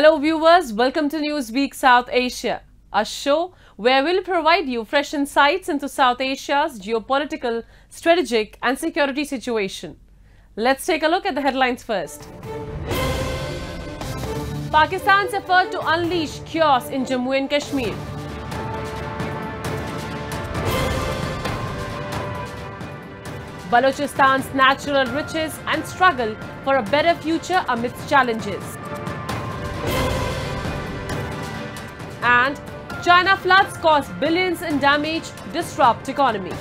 Hello viewers, welcome to Newsweek South Asia, a show where we'll provide you fresh insights into South Asia's geopolitical, strategic and security situation. Let's take a look at the headlines first. Pakistan's effort to unleash chaos in Jammu and Kashmir. Balochistan's natural riches and struggle for a better future amidst challenges. And China floods cause billions in damage, disrupt economy.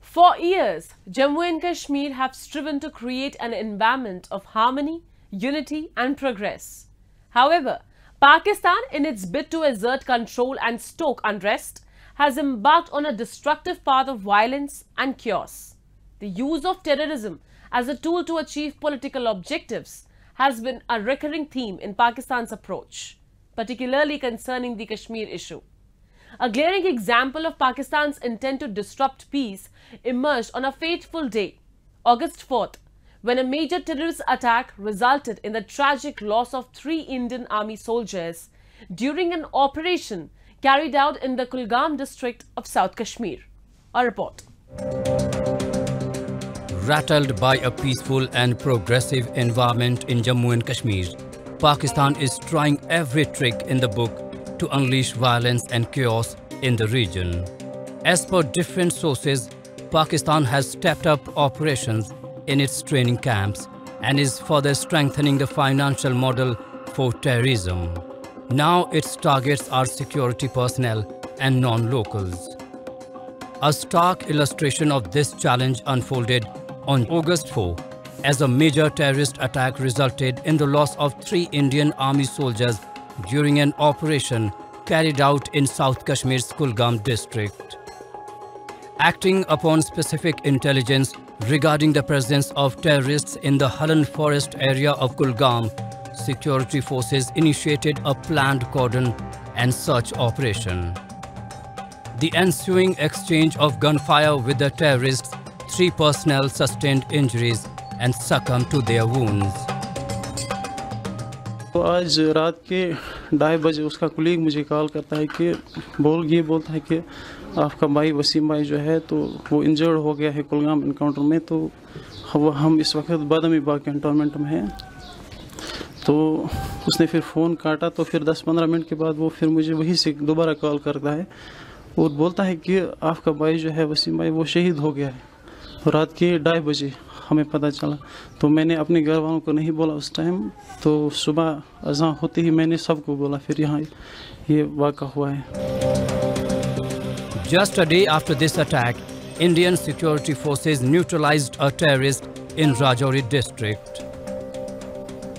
For years, Jammu and Kashmir have striven to create an environment of harmony, unity and progress. However, Pakistan, in its bid to assert control and stoke unrest, has embarked on a destructive path of violence and chaos. The use of terrorism as a tool to achieve political objectives has been a recurring theme in Pakistan's approach, particularly concerning the Kashmir issue. A glaring example of Pakistan's intent to disrupt peace emerged on a fateful day, August 4th, when a major terrorist attack resulted in the tragic loss of three Indian Army soldiers during an operation carried out in the Kulgam district of South Kashmir. A report. Rattled by a peaceful and progressive environment in Jammu and Kashmir, Pakistan is trying every trick in the book to unleash violence and chaos in the region. As per different sources, Pakistan has stepped up operations in its training camps and is further strengthening the financial model for terrorism. Now its targets are security personnel and non-locals. A stark illustration of this challenge unfolded on August 4 as a major terrorist attack resulted in the loss of three Indian Army soldiers during an operation carried out in South Kashmir's Kulgam district. Acting upon specific intelligence regarding the presence of terrorists in the Halan forest area of Kulgam, security forces initiated a planned cordon and search operation. The ensuing exchange of gunfire with the terrorists three personnel sustained injuries and succumbed to their wounds. तो आज रात के ढाई बजे उसका colleague मुझे call करता है कि, बोल, ये बोलता है कि आपका भाई वसीम भाई जो है तो वो इंजर्ड हो गया है कुलगाम इनकाउंटर में तो वो हम इस वक्त बादमी बाग कैंटोनमेंट में हैं तो उसने फिर फ़ोन काटा तो फिर 10-15 मिनट के बाद वो फिर मुझे वहीं से दोबारा कॉल करता है और बोलता है कि आपका भाई जो है वसीम भाई वो शहीद हो गया है रात के ढाई बजे हमें पता चला तो मैंने अपने घर वालों को नहीं बोला उस टाइम तो सुबह अजा होते ही मैंने सबको बोला फिर यहाँ ये वाक़ा हुआ है Just a day after this attack, Indian security forces neutralized a terrorist in Rajouri district.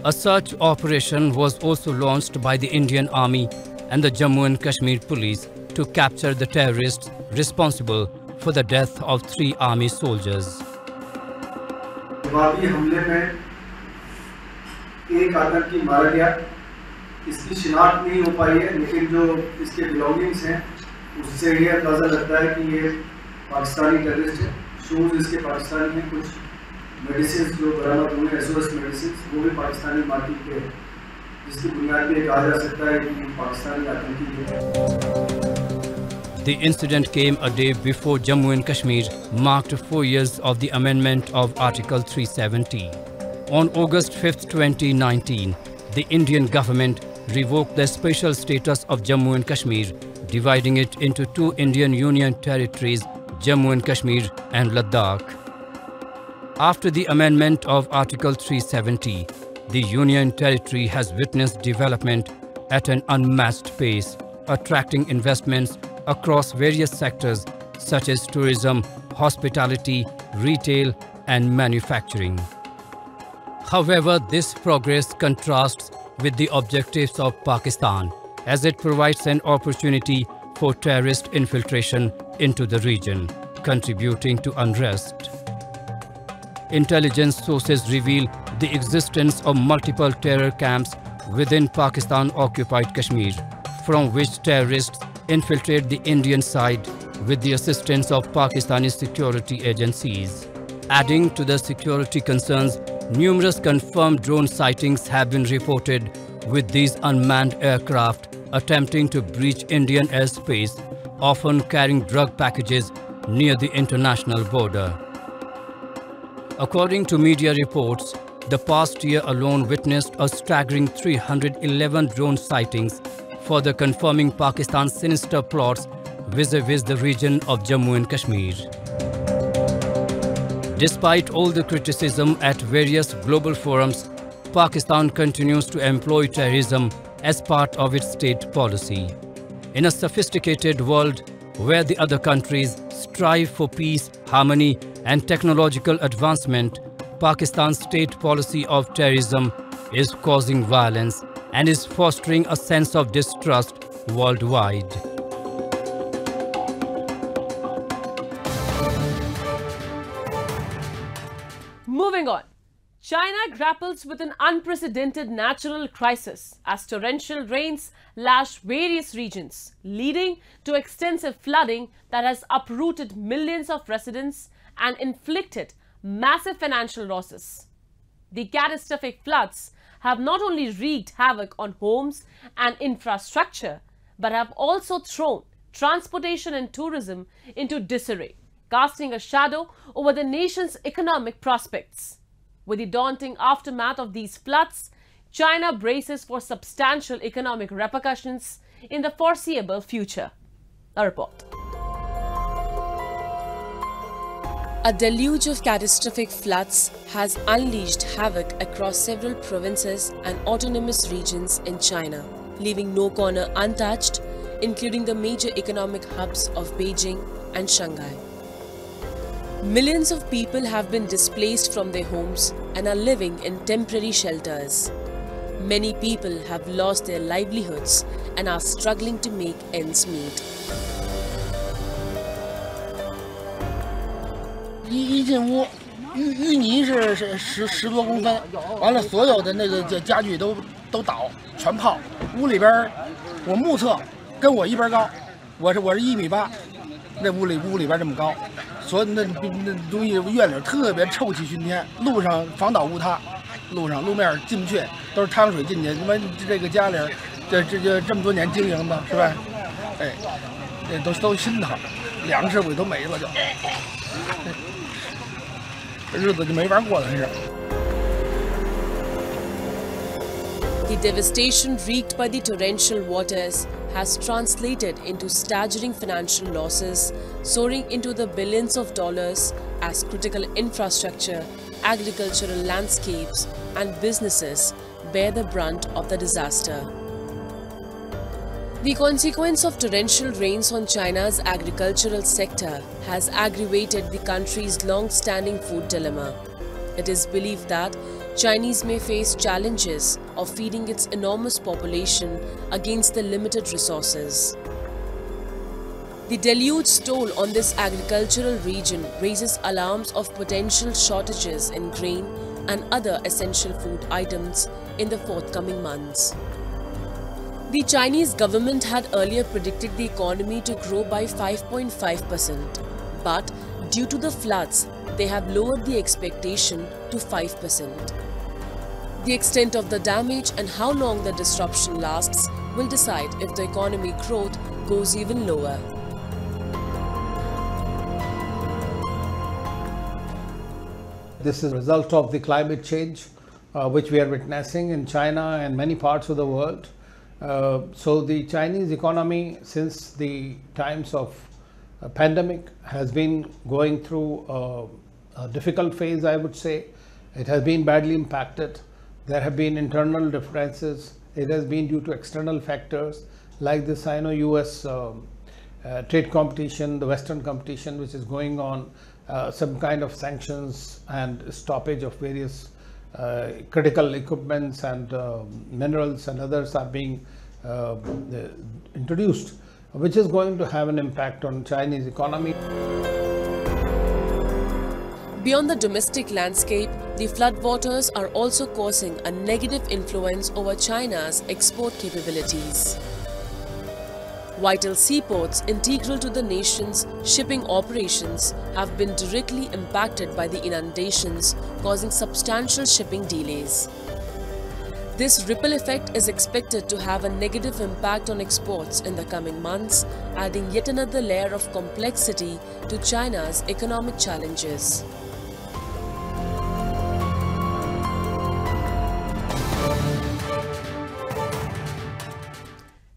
A search operation was also launched by the Indian Army and the Jammu and Kashmir police to capture the terrorists responsible for the death of three army soldiers. जवाबी हमले में एक आतंकी मारा गया। इसकी शिनाख्त नहीं हो पाई है, लेकिन जो इसके बिलोंगिंग्स हैं, उससे ये अंदाज़ा लगता है कि ये पाकिस्तानी टेररिस्ट है। शूज़ इसके पाकिस्तानी हैं, कुछ मेडिसिन जो बरामद हुए एस मेडिसिन वो भी पाकिस्तानी मार्केट के हैं। जिसकी बुनियाद पर कहा जा सकता है कि पाकिस्तानी आतंकी है। The incident came a day before Jammu and Kashmir marked four years of the amendment of Article 370. On August 5, 2019, the Indian government revoked the special status of Jammu and Kashmir, dividing it into two Indian Union territories, Jammu and Kashmir and Ladakh. After the amendment of Article 370, the Union territory has witnessed development at an unmatched pace, attracting investments across various sectors such as tourism, hospitality, retail and manufacturing. However, this progress contrasts with the objectives of Pakistan as it provides an opportunity for terrorist infiltration into the region, contributing to unrest. Intelligence sources reveal the existence of multiple terror camps within Pakistan-occupied Kashmir, from which terrorists infiltrate the Indian side with the assistance of Pakistani security agencies. Adding to the security concerns, numerous confirmed drone sightings have been reported with these unmanned aircraft attempting to breach Indian airspace, often carrying drug packages near the international border. According to media reports, the past year alone witnessed a staggering 311 drone sightings, further confirming Pakistan's sinister plots vis-a-vis -vis the region of Jammu and Kashmir. Despite all the criticism at various global forums, Pakistan continues to employ terrorism as part of its state policy. In a sophisticated world where the other countries strive for peace, harmony and technological advancement, Pakistan's state policy of terrorism is causing violence and is fostering a sense of distrust worldwide. Moving on. China grapples with an unprecedented natural crisis as torrential rains lash various regions, leading to extensive flooding that has uprooted millions of residents and inflicted massive financial losses. The catastrophic floods have not only wreaked havoc on homes and infrastructure, but have also thrown transportation and tourism into disarray, casting a shadow over the nation's economic prospects. With the daunting aftermath of these floods, China braces for substantial economic repercussions in the foreseeable future. A report. A deluge of catastrophic floods has unleashed havoc across several provinces and autonomous regions in China, leaving no corner untouched, including the major economic hubs of Beijing and Shanghai. Millions of people have been displaced from their homes and are living in temporary shelters. Many people have lost their livelihoods and are struggling to make ends meet. 一一进屋，淤淤泥是是十十多公分，完了所有的那个家家具都都倒，全泡。屋里边我目测跟我一边高，我是我是一米八，那屋里屋里边这么高，所以那那东西院里特别臭气熏天，路上房倒屋塌，路上路面进不去，都是汤水进去。他妈这个家里这这这这么多年经营的是吧？哎，这都都心疼，粮食不都没了就，日子就没法过了，是。The devastation wreaked by the torrential waters has translated into staggering financial losses, soaring into the billions of dollars as critical infrastructure, agricultural landscapes, and businesses bear the brunt of the disaster. The consequence of torrential rains on China's agricultural sector has aggravated the country's long-standing food dilemma. It is believed that Chinese may face challenges of feeding its enormous population against the limited resources. The deluge toll on this agricultural region raises alarms of potential shortages in grain and other essential food items in the forthcoming months. The Chinese government had earlier predicted the economy to grow by 5.5%, but due to the floods, they have lowered the expectation to 5%. The extent of the damage and how long the disruption lasts will decide if the economy growth goes even lower. This is a result of the climate change uh, which we are witnessing in China and many parts of the world. Uh, so the Chinese economy since the times of pandemic has been going through a, a difficult phase I would say. It has been badly impacted. There have been internal differences. It has been due to external factors like the Sino-US um, uh, trade competition, the Western competition which is going on, uh, some kind of sanctions and stoppage of various critical equipments and um, minerals and others are being uh, introduced, which is going to have an impact on Chinese economy. Beyond the domestic landscape, the floodwaters are also causing a negative influence over China's export capabilities. Vital seaports integral to the nation's shipping operations have been directly impacted by the inundations, causing substantial shipping delays. This ripple effect is expected to have a negative impact on exports in the coming months, adding yet another layer of complexity to China's economic challenges.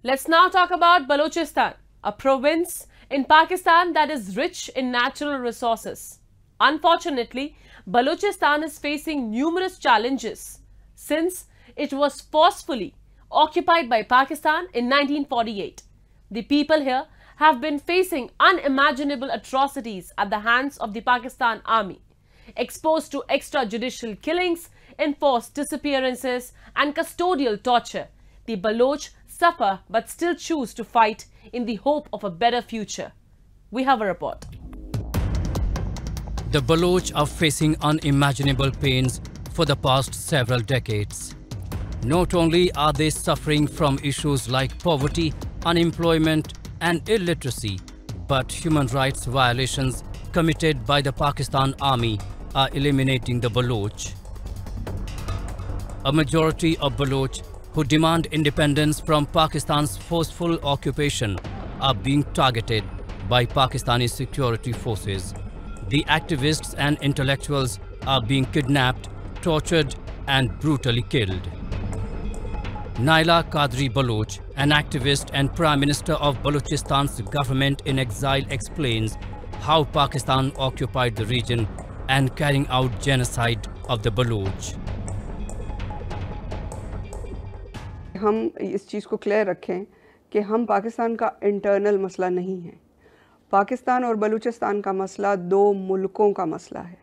Let's now talk about Balochistan, a province in Pakistan that is rich in natural resources. Unfortunately, Balochistan is facing numerous challenges since it was forcefully occupied by Pakistan in 1948. The people here have been facing unimaginable atrocities at the hands of the Pakistan army, exposed to extrajudicial killings, enforced disappearances and custodial torture. The Baloch suffer but still choose to fight in the hope of a better future. We have a report. The Baloch are facing unimaginable pains for the past several decades. Not only are they suffering from issues like poverty, unemployment and illiteracy, but human rights violations committed by the Pakistan army are eliminating the Baloch. A majority of Baloch who demand independence from Pakistan's forceful occupation are being targeted by Pakistani security forces. The activists and intellectuals are being kidnapped, tortured and brutally killed. Naila Qadri Baloch, an activist and Prime Minister of Balochistan's government in exile explains how Pakistan occupied the region and carrying out genocide of the Baloch. हम इस चीज़ को clear रखें कि हम पाकिस्तान का internal मसला नहीं है। पाकिस्तान और बलूचिस्तान का मसला दो मुल्कों का मसला है।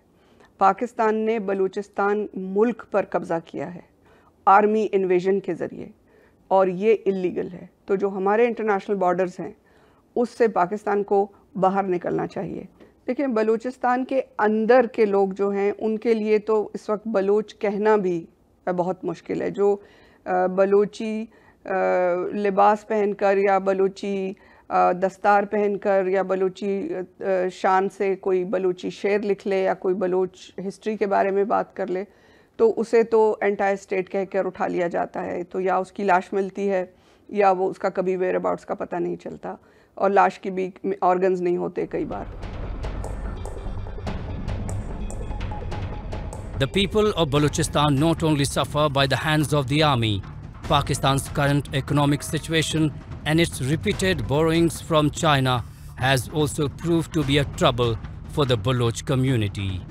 पाकिस्तान ने बलूचिस्तान मुल्क पर कब्ज़ा किया है आर्मी इन्वेजन के ज़रिए, और ये इलीगल है। तो जो हमारे इंटरनेशनल बॉर्डर्स हैं, उससे पाकिस्तान को बाहर निकलना चाहिए। देखिए, बलूचिस्तान के अंदर के लोग जो हैं, उनके लिए तो इस वक्त बलूच कहना भी बहुत मुश्किल है। जो बलूची लिबास पहनकर या बलोची दस्तार पहनकर या बलोची शान से कोई बलोची शेर लिख ले या कोई बलोच हिस्ट्री के बारे में बात कर ले तो उसे तो एंटायर स्टेट कह कर उठा लिया जाता है। तो या उसकी लाश मिलती है या वो उसका कभी वेयर अबाउट्स का पता नहीं चलता और लाश की भी ऑर्गन्स नहीं होते कई बार। The people of Balochistan not only suffer by the hands of the army, Pakistan's current economic situation and its repeated borrowings from China has also proved to be a trouble for the Baloch community.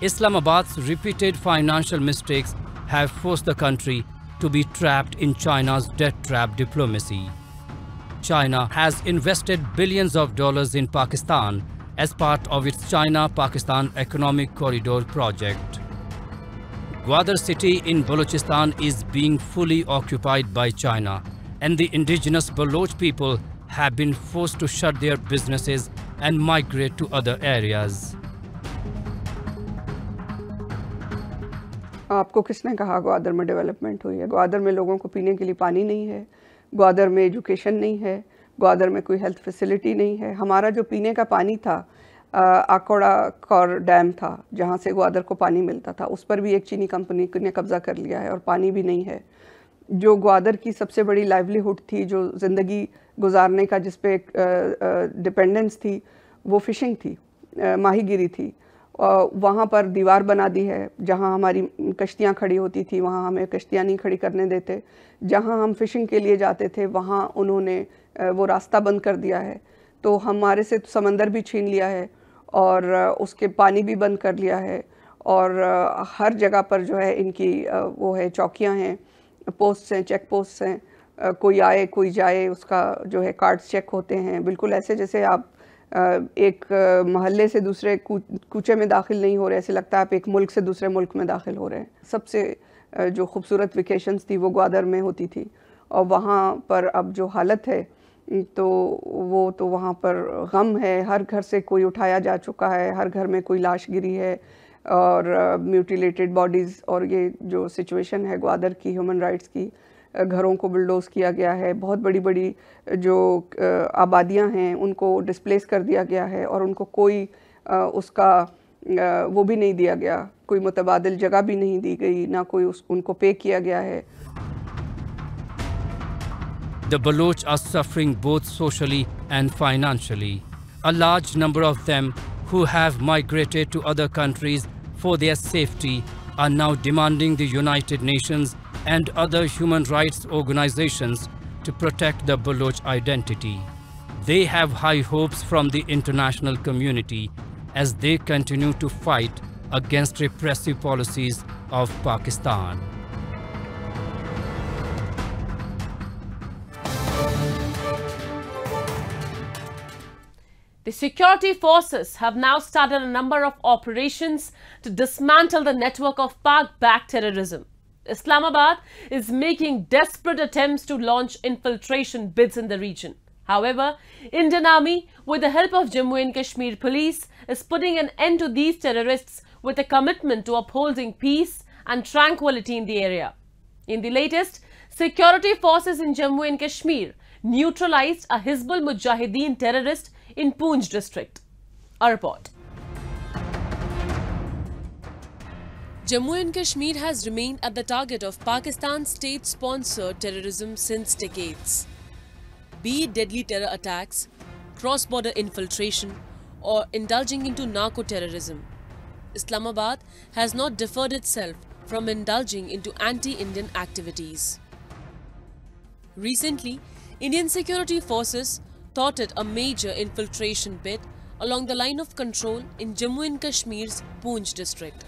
Islamabad's repeated financial mistakes have forced the country to be trapped in China's debt trap diplomacy. China has invested billions of dollars in Pakistan as part of its China-Pakistan Economic Corridor project. Gwadar city in Balochistan is being fully occupied by China and the indigenous Baloch people have been forced to shut their businesses and migrate to other areas. आपको किसने कहा ग्वादर में development हुई है ग्वादर में लोगों को पीने के लिए पानी नहीं है ग्वादर में एजुकेशन नहीं है ग्वादर में कोई हेल्थ फैसिलिटी नहीं है। हमारा जो पीने का पानी था आकोड़ा कौर डैम था, जहाँ से ग्वादर को पानी मिलता था, उस पर भी एक चीनी कंपनी ने कब्ज़ा कर लिया है और पानी भी नहीं है। जो ग्वादर की सबसे बड़ी लाइवलीहुड थी, जो ज़िंदगी गुजारने का जिस पे डिपेंडेंस थी, वो फ़िशिंग थी माहीगिरी थी। वहाँ पर दीवार बना दी है, जहाँ हमारी कश्तियाँ खड़ी होती थी, वहाँ हमें कश्तियाँ नहीं खड़ी करने देते। जहाँ हम फिशिंग के लिए जाते थे, वहाँ उन्होंने वो रास्ता बंद कर दिया है। तो हमारे से समंदर भी छीन लिया है और उसके पानी भी बंद कर लिया है और हर जगह पर जो है इनकी वो है, चौकियाँ हैं, पोस्ट हैं, चेक पोस्ट हैं। कोई आए, कोई जाए, उसका जो है कार्ड्स चेक होते हैं। बिल्कुल ऐसे जैसे आप एक महल्ले से दूसरे कूचे में दाखिल नहीं हो रहे, ऐसे लगता है आप एक मुल्क से दूसरे मुल्क में दाखिल हो रहे हैं। सबसे जो खूबसूरत वेकेशंस थी वो ग्वादर में होती थी और वहाँ पर अब जो हालत है तो वो तो वहाँ पर गम है। हर घर से कोई उठाया जा चुका है। हर घर में कोई लाश गिरी है और म्यूटिलेटेड uh, बॉडीज़ और ये जो सिचुएशन है ग्वादर की ह्यूमन राइट्स की घरों को बुलडोज किया गया है। बहुत बड़ी बड़ी जो आबादियाँ हैं उनको डिस्प्लेस कर दिया गया है और उनको कोई उसका वो भी नहीं दिया गया। कोई मुतबादल जगह भी नहीं दी गई ना कोई उस उनको पे किया गया है। The Baloch are suffering both socially and financially. A large number of them who have migrated to other countries for their safety are now demanding the United Nations and other human rights organizations to protect the Baloch identity. They have high hopes from the international community as they continue to fight against repressive policies of Pakistan. The security forces have now started a number of operations to dismantle the network of Pak-backed terrorism. Islamabad is making desperate attempts to launch infiltration bids in the region. However, Indian Army, with the help of Jammu and Kashmir Police, is putting an end to these terrorists with a commitment to upholding peace and tranquility in the area. In the latest, security forces in Jammu and Kashmir neutralized a Hizbul Mujahideen terrorist in Poonch district. A report. Jammu and Kashmir has remained at the target of Pakistan's state-sponsored terrorism since decades. Be it deadly terror attacks, cross-border infiltration, or indulging into narco-terrorism, Islamabad has not deferred itself from indulging into anti-Indian activities. Recently, Indian security forces thwarted a major infiltration bid along the line of control in Jammu and Kashmir's Poonch district.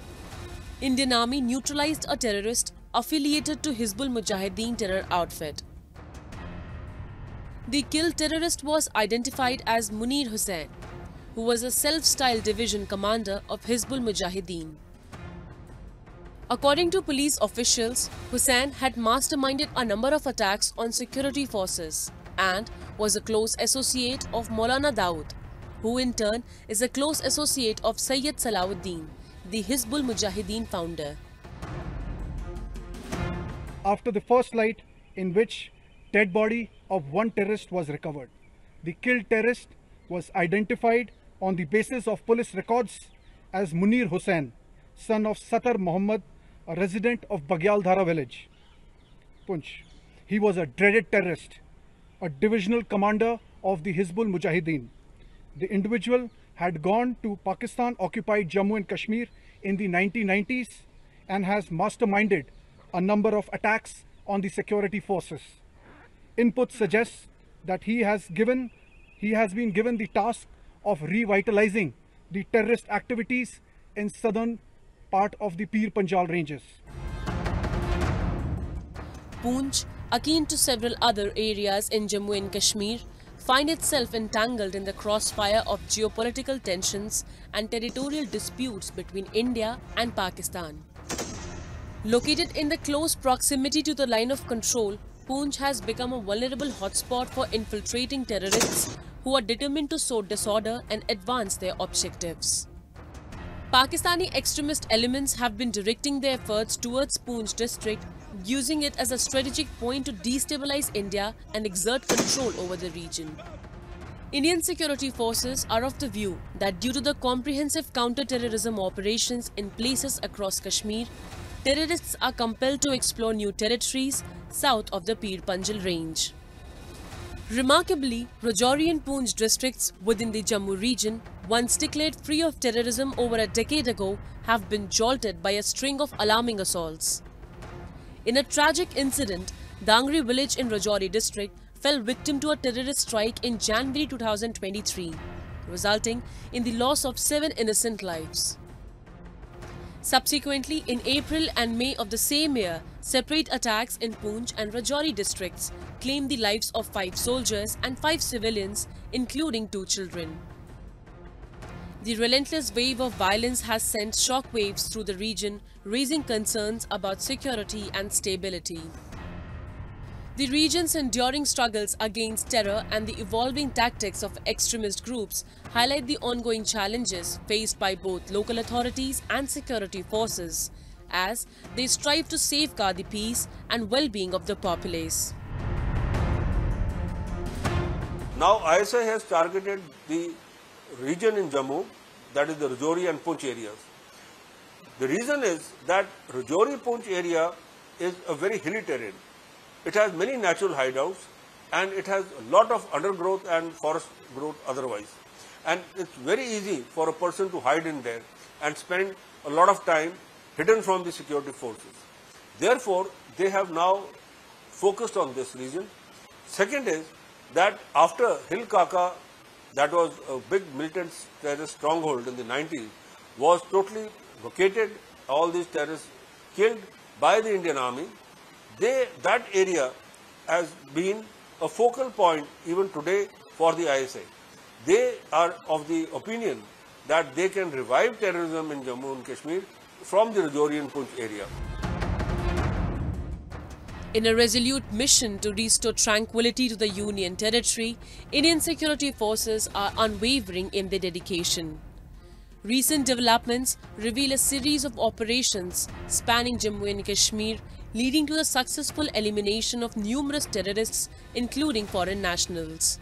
Indian Army neutralized a terrorist affiliated to Hizbul Mujahideen terror outfit. The killed terrorist was identified as Munir Hussain, who was a self-styled division commander of Hizbul Mujahideen. According to police officials, Hussain had masterminded a number of attacks on security forces and was a close associate of Maulana Dawood, who in turn is a close associate of Sayyid Salahuddin, the Hizbul Mujahideen founder. After the first light in which dead body of one terrorist was recovered, the killed terrorist was identified on the basis of police records as Munir Hussain, son of Satar Muhammad, a resident of Bagyaldhara village, Poonch. He was a dreaded terrorist, a divisional commander of the Hizbul Mujahideen. The individual had gone to Pakistan occupied Jammu and Kashmir in the 1990s and has masterminded a number of attacks on the security forces. Input suggests that he has given he has been given the task of revitalizing the terrorist activities in southern part of the Pir Panjal ranges. Poonch, akin to several other areas in Jammu and Kashmir, find itself entangled in the crossfire of geopolitical tensions and territorial disputes between India and Pakistan. Located in the close proximity to the line of control, Poonch has become a vulnerable hotspot for infiltrating terrorists who are determined to sow disorder and advance their objectives. Pakistani extremist elements have been directing their efforts towards Poonch district, using it as a strategic point to destabilize India and exert control over the region. Indian security forces are of the view that due to the comprehensive counter-terrorism operations in places across Kashmir, terrorists are compelled to explore new territories south of the Pir Panjal range. Remarkably, Rajouri and Poonch districts within the Jammu region, once declared free of terrorism over a decade ago, have been jolted by a string of alarming assaults. In a tragic incident, Dangri village in Rajouri district fell victim to a terrorist strike in January 2023, resulting in the loss of seven innocent lives. Subsequently, in April and May of the same year, separate attacks in Poonch and Rajouri districts claimed the lives of five soldiers and five civilians, including two children. The relentless wave of violence has sent shockwaves through the region, raising concerns about security and stability. The region's enduring struggles against terror and the evolving tactics of extremist groups highlight the ongoing challenges faced by both local authorities and security forces as they strive to safeguard the peace and well-being of the populace. Now ISI has targeted the region in Jammu, that is the Rajouri and Poonch areas. The reason is that Rajouri Poonch area is a very hilly terrain. It has many natural hideouts and it has a lot of undergrowth and forest growth otherwise. And it's very easy for a person to hide in there and spend a lot of time hidden from the security forces. Therefore, they have now focused on this region. Second is that after Hill Kaka, that was a big militant terrorist stronghold in the 90s, was totally vacated, all these terrorists killed by the Indian Army, they, that area has been a focal point even today for the ISI. They are of the opinion that they can revive terrorism in Jammu and Kashmir from the Rajouri and Poonch area. In a resolute mission to restore tranquility to the Union territory, Indian security forces are unwavering in their dedication. Recent developments reveal a series of operations spanning Jammu and Kashmir, leading to the successful elimination of numerous terrorists, including foreign nationals.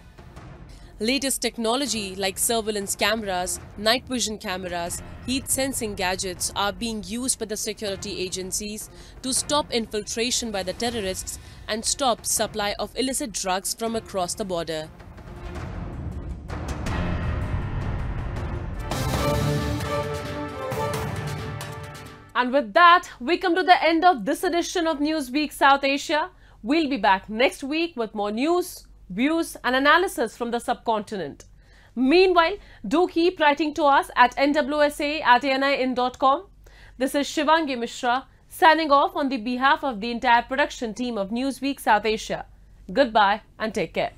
Latest technology like surveillance cameras, night vision cameras, heat sensing gadgets are being used by the security agencies to stop infiltration by the terrorists and stop supply of illicit drugs from across the border. And with that, we come to the end of this edition of Newsweek South Asia. We'll be back next week with more news, views and analysis from the subcontinent. Meanwhile, do keep writing to us at nwsa at anin.com. This is Shivangi Mishra signing off on the behalf of the entire production team of Newsweek South Asia. Goodbye and take care.